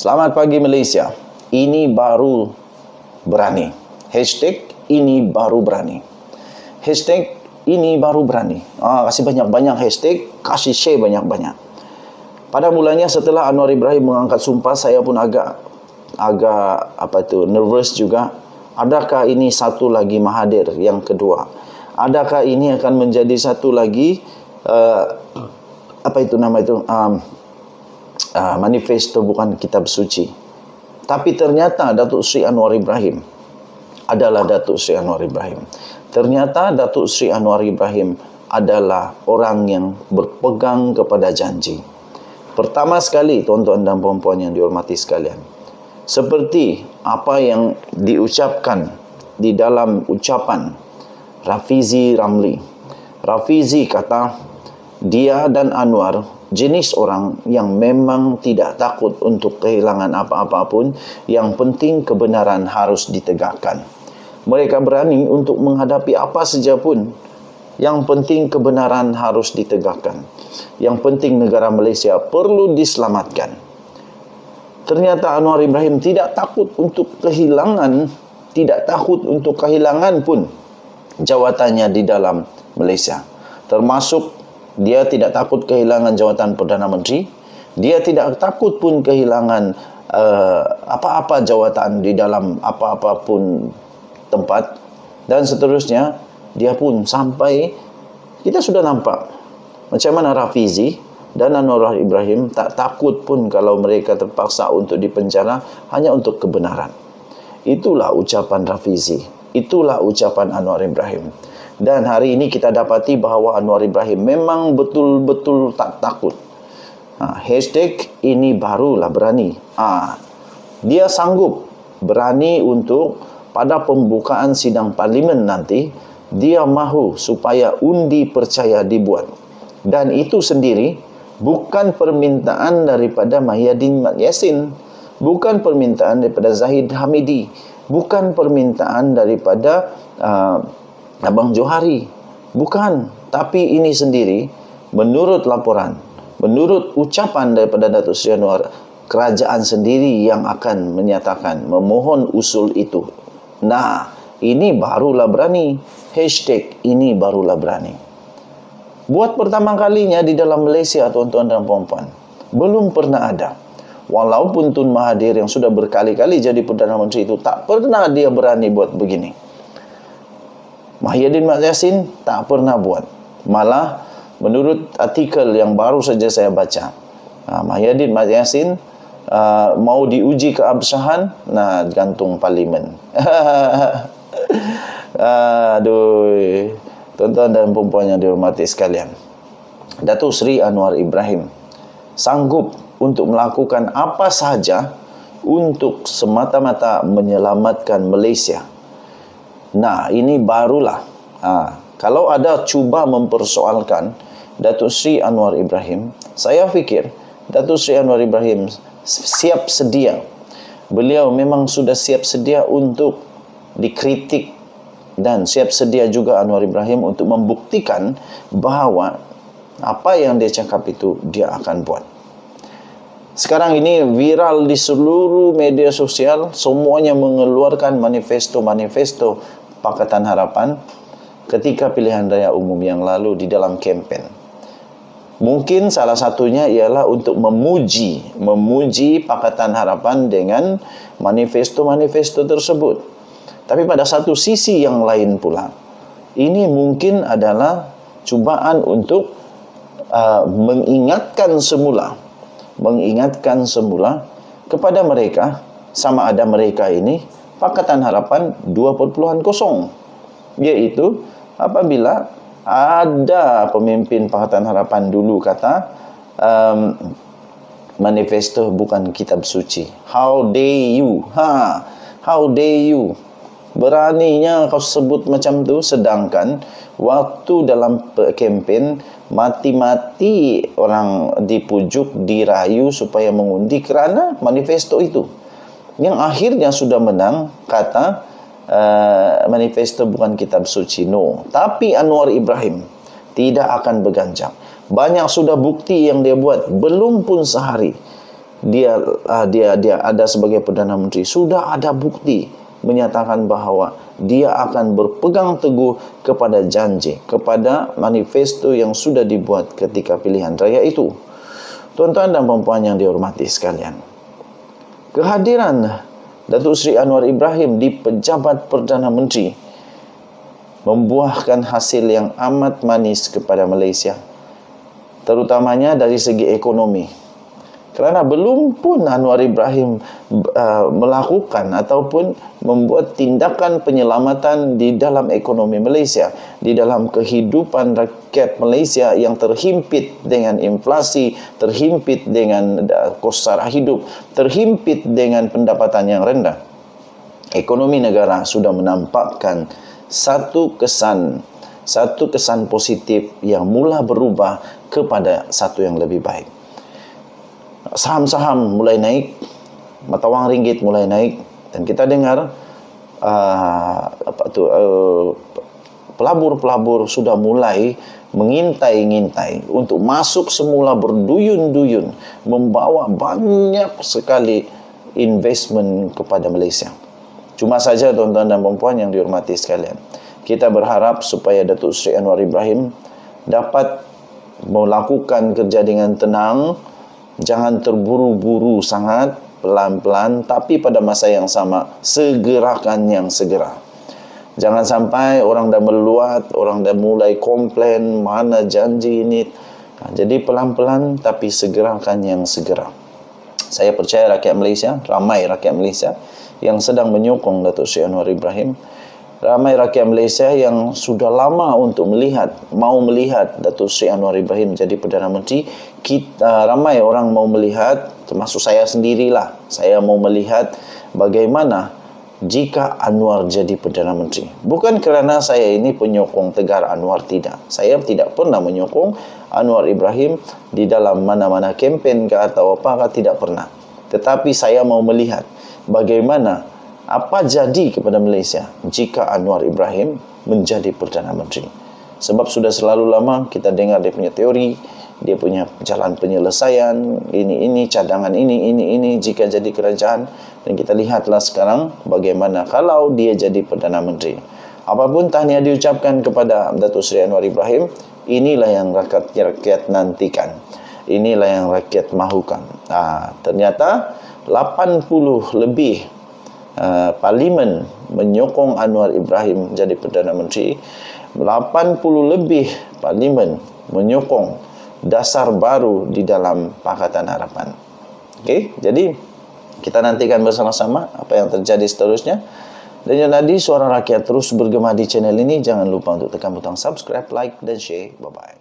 Selamat pagi Malaysia. Ini baru berani. Hashtag ini baru berani. Hashtag ini baru berani. Ah, kasih banyak-banyak hashtag, kasih share banyak-banyak. Pada mulanya setelah Anwar Ibrahim mengangkat sumpah, saya pun agak agak apa itu nervous juga. Adakah ini satu lagi Mahathir yang kedua? Adakah ini akan menjadi satu lagi uh, apa itu nama itu um, uh, manifesto bukan kitab suci. Tapi ternyata Datuk Sri Anwar Ibrahim adalah Datuk Sri Anwar Ibrahim. Ternyata Datuk Sri Anwar Ibrahim adalah orang yang berpegang kepada janji. Pertama sekali tuan-tuan dan puan-puan yang dihormati sekalian. Seperti apa yang diucapkan di dalam ucapan Rafizi Ramli. Rafizi kata dia dan Anwar jenis orang yang memang tidak takut untuk kehilangan apa-apa pun yang penting kebenaran harus ditegakkan. Mereka berani untuk menghadapi apa saja pun. Yang penting kebenaran harus ditegakkan. Yang penting negara Malaysia perlu diselamatkan. Ternyata Anwar Ibrahim tidak takut untuk kehilangan tidak takut untuk kehilangan pun jawatannya di dalam Malaysia. Termasuk dia tidak takut kehilangan jawatan Perdana Menteri. Dia tidak takut pun kehilangan uh, apa-apa jawatan di dalam apa-apa pun tempat. Dan seterusnya, dia pun sampai, kita sudah nampak macam mana Rafizi dan Anwar Ibrahim tak takut pun kalau mereka terpaksa untuk dipenjara hanya untuk kebenaran. Itulah ucapan Rafizi. Itulah ucapan Anwar Ibrahim. Dan hari ini kita dapati bahawa Anwar Ibrahim memang betul-betul tak takut. Ha, hashtag ini barulah berani. Ha, dia sanggup berani untuk pada pembukaan sidang parlimen nanti, dia mahu supaya undi percaya dibuat. Dan itu sendiri bukan permintaan daripada Mahyadin Mat Yassin. Bukan permintaan daripada Zahid Hamidi. Bukan permintaan daripada uh, Abang Johari. Bukan. Tapi ini sendiri, menurut laporan, menurut ucapan daripada Datuk Seri Anwar, kerajaan sendiri yang akan menyatakan, memohon usul itu. Nah, ini barulah berani. Hashtag ini barulah berani. Buat pertama kalinya di dalam Malaysia, tuan-tuan dan puan-puan, belum pernah ada. Walaupun Tun Mahathir yang sudah berkali-kali jadi Perdana Menteri itu, tak pernah dia berani buat begini. Mahyadin Mat Yassin tak pernah buat. Malah menurut artikel yang baru saja saya baca, uh, Mahyadin Mat Yassin uh, mau diuji keabsahan, nah gantung parlimen. Aduh, tuan-tuan dan puan yang dihormati sekalian. Datuk Sri Anwar Ibrahim sanggup untuk melakukan apa sahaja untuk semata-mata menyelamatkan Malaysia Nah, ini barulah. Ha, kalau ada cuba mempersoalkan Datuk Sri Anwar Ibrahim, saya fikir Datuk Sri Anwar Ibrahim siap sedia. Beliau memang sudah siap sedia untuk dikritik dan siap sedia juga Anwar Ibrahim untuk membuktikan bahawa apa yang dia cakap itu dia akan buat. Sekarang ini viral di seluruh media sosial, semuanya mengeluarkan manifesto-manifesto Pakatan Harapan ketika pilihan raya umum yang lalu di dalam kempen. Mungkin salah satunya ialah untuk memuji, memuji Pakatan Harapan dengan manifesto-manifesto tersebut. Tapi pada satu sisi yang lain pula, ini mungkin adalah cubaan untuk uh, mengingatkan semula, mengingatkan semula kepada mereka sama ada mereka ini Pakatan Harapan 2.0 yaitu apabila ada pemimpin Pakatan Harapan dulu kata um, manifesto bukan kitab suci. How dare you? Ha how dare you? Beraninya kau sebut macam tu sedangkan waktu dalam kempen mati-mati orang dipujuk dirayu supaya mengundi kerana manifesto itu yang akhirnya sudah menang kata uh, manifesto bukan kitab suci no. Tapi Anwar Ibrahim tidak akan berganjak. Banyak sudah bukti yang dia buat. Belum pun sehari dia uh, dia dia ada sebagai perdana menteri. Sudah ada bukti menyatakan bahawa dia akan berpegang teguh kepada janji kepada manifesto yang sudah dibuat ketika pilihan raya itu. Tuan-tuan dan puan yang dihormati sekalian kehadiran Datuk Seri Anwar Ibrahim di pejabat Perdana Menteri membuahkan hasil yang amat manis kepada Malaysia terutamanya dari segi ekonomi kerana belum pun Anwar Ibrahim uh, melakukan ataupun membuat tindakan penyelamatan di dalam ekonomi Malaysia, di dalam kehidupan rakyat Malaysia yang terhimpit dengan inflasi, terhimpit dengan uh, kos sara hidup, terhimpit dengan pendapatan yang rendah. Ekonomi negara sudah menampakkan satu kesan satu kesan positif yang mula berubah kepada satu yang lebih baik saham-saham mulai naik, mata wang ringgit mulai naik dan kita dengar uh, apa tu uh, pelabur-pelabur sudah mulai mengintai-ngintai untuk masuk semula berduyun-duyun membawa banyak sekali investment kepada Malaysia. Cuma saja tuan-tuan dan puan yang dihormati sekalian, kita berharap supaya Datuk Seri Anwar Ibrahim dapat melakukan kerja dengan tenang, jangan terburu-buru sangat pelan-pelan tapi pada masa yang sama segerakan yang segera. Jangan sampai orang dah meluat orang dah mulai komplain mana janji ini. Ha, jadi pelan-pelan tapi segerakan yang segera. Saya percaya rakyat Malaysia ramai rakyat Malaysia yang sedang menyokong Datuk Seri Anwar Ibrahim ramai rakyat Malaysia yang sudah lama untuk melihat mau melihat Datuk Seri Anwar Ibrahim jadi Perdana Menteri. Kita ramai orang mau melihat termasuk saya sendirilah saya mau melihat bagaimana jika Anwar jadi Perdana Menteri. Bukan kerana saya ini penyokong tegar Anwar tidak. Saya tidak pernah menyokong Anwar Ibrahim di dalam mana-mana kempen ke atau apa tidak pernah. Tetapi saya mau melihat bagaimana apa jadi kepada Malaysia jika Anwar Ibrahim menjadi Perdana Menteri. Sebab sudah selalu lama kita dengar dia punya teori, dia punya jalan penyelesaian, ini, ini, cadangan ini, ini, ini, jika jadi kerajaan. Dan kita lihatlah sekarang bagaimana kalau dia jadi Perdana Menteri. Apapun tahniah diucapkan kepada Datuk Seri Anwar Ibrahim, inilah yang rakyat, rakyat nantikan. Inilah yang rakyat mahukan. Ah, ternyata 80 lebih Uh, parlimen menyokong Anwar Ibrahim jadi Perdana Menteri 80 lebih parlimen menyokong dasar baru di dalam Pakatan Harapan. Okey jadi kita nantikan bersama-sama apa yang terjadi seterusnya. Dan yang tadi suara rakyat terus bergema di channel ini. Jangan lupa untuk tekan butang subscribe like dan share. Bye bye